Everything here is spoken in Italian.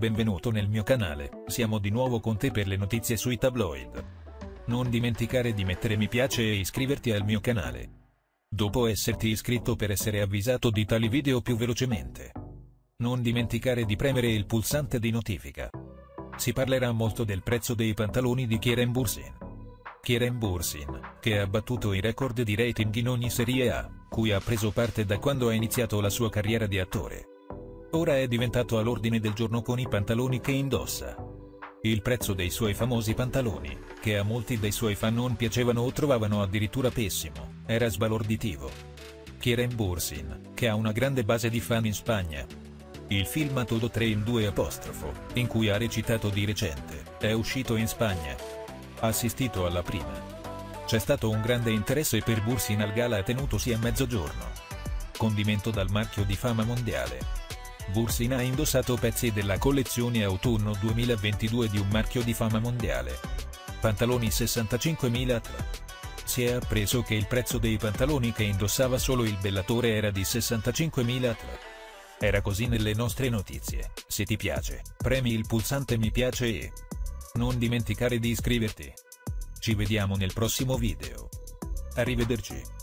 Benvenuto nel mio canale, siamo di nuovo con te per le notizie sui tabloid. Non dimenticare di mettere mi piace e iscriverti al mio canale. Dopo esserti iscritto per essere avvisato di tali video più velocemente. Non dimenticare di premere il pulsante di notifica. Si parlerà molto del prezzo dei pantaloni di Kieran Bursin. Kieran Bursin, che ha battuto i record di rating in ogni serie A, cui ha preso parte da quando ha iniziato la sua carriera di attore. Ora è diventato all'ordine del giorno con i pantaloni che indossa. Il prezzo dei suoi famosi pantaloni, che a molti dei suoi fan non piacevano o trovavano addirittura pessimo, era sbalorditivo. Kieran Bursin, che ha una grande base di fan in Spagna. Il film Todo 3 in 2 apostrofo, in cui ha recitato di recente, è uscito in Spagna. Assistito alla prima. C'è stato un grande interesse per Bursin al gala tenutosi a mezzogiorno. Condimento dal marchio di fama mondiale. Bursin ha indossato pezzi della collezione autunno 2022 di un marchio di fama mondiale. Pantaloni 65.000 Si è appreso che il prezzo dei pantaloni che indossava solo il bellatore era di 65.000 Era così nelle nostre notizie, se ti piace, premi il pulsante mi piace e non dimenticare di iscriverti. Ci vediamo nel prossimo video. Arrivederci.